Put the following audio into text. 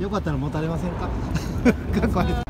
よかったら持たれませんか？かっこ悪い。